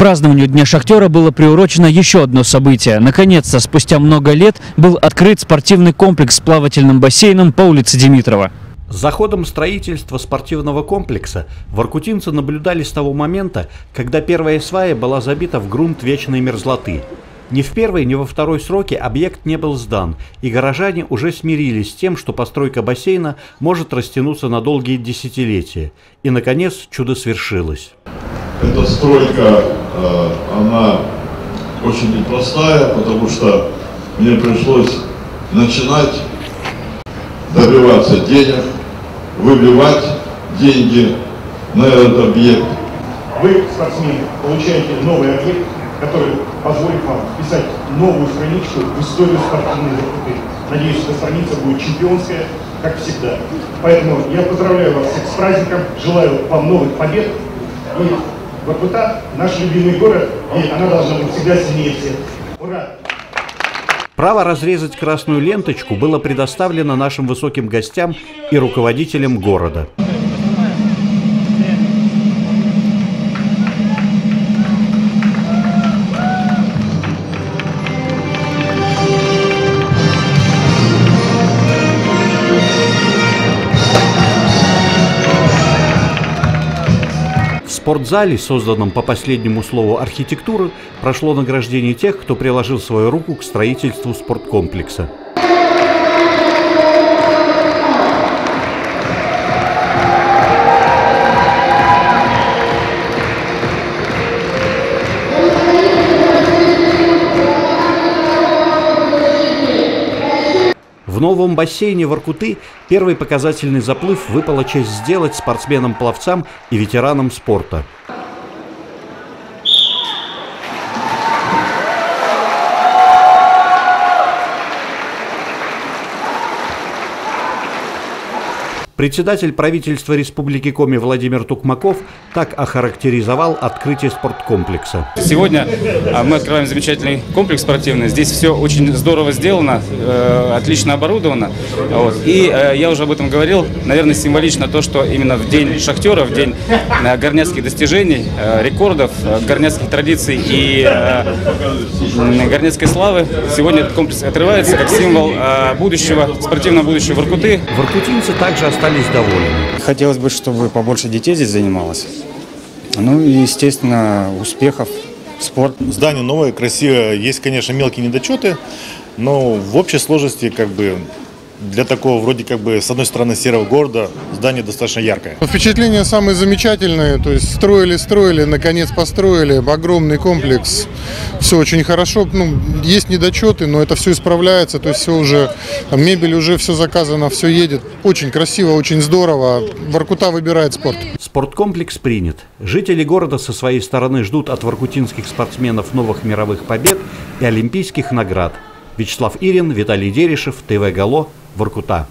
празднованию Дня Шахтера было приурочено еще одно событие. Наконец-то, спустя много лет, был открыт спортивный комплекс с плавательным бассейном по улице Димитрова. За ходом строительства спортивного комплекса воркутинцы наблюдали с того момента, когда первая свая была забита в грунт вечной мерзлоты. Ни в первой, ни во второй сроке объект не был сдан, и горожане уже смирились с тем, что постройка бассейна может растянуться на долгие десятилетия. И, наконец, чудо свершилось. Эта стройка, э, она очень непростая, потому что мне пришлось начинать добиваться денег, выбивать деньги на этот объект. Вы, спортсмены, получаете новый объект, который позволит вам вписать новую страничку в историю спортивной закупки. Надеюсь, эта страница будет чемпионская, как всегда. Поэтому я поздравляю вас всех с праздником, желаю вам новых побед. И Воркута – наш любимый город, и она должна быть всегда сильнее всех. Ура! Право разрезать красную ленточку было предоставлено нашим высоким гостям и руководителям города. Спортзале, созданном по последнему слову архитектуры, прошло награждение тех, кто приложил свою руку к строительству спорткомплекса. В новом бассейне Воркуты первый показательный заплыв выпала честь сделать спортсменам-пловцам и ветеранам спорта. Председатель правительства Республики Коми Владимир Тукмаков так охарактеризовал открытие спорткомплекса. Сегодня а, мы открываем замечательный комплекс спортивный. Здесь все очень здорово сделано, э, отлично оборудовано. Вот. И э, я уже об этом говорил. Наверное, символично то, что именно в день шахтера, в день э, горняцких достижений, рекордов, горняцких традиций и горняцкой славы, сегодня этот комплекс открывается как символ будущего, спортивного будущего Воркуты. Воркутинцы также остались довольны. Хотелось бы, чтобы побольше детей здесь занималось. Ну и, естественно, успехов, спорт. Здание новое, красивое. Есть, конечно, мелкие недочеты, но в общей сложности как бы для такого вроде как бы с одной стороны серого города здание достаточно яркое. Впечатления самые замечательные, то есть строили, строили, наконец построили, огромный комплекс, все очень хорошо, ну, есть недочеты, но это все исправляется, то есть все уже, там, мебель уже все заказано, все едет, очень красиво, очень здорово, Воркута выбирает спорт. Спорткомплекс принят. Жители города со своей стороны ждут от воркутинских спортсменов новых мировых побед и олимпийских наград. Вячеслав Ирин, Виталий Дерешев, ТВ Гало, Воркута.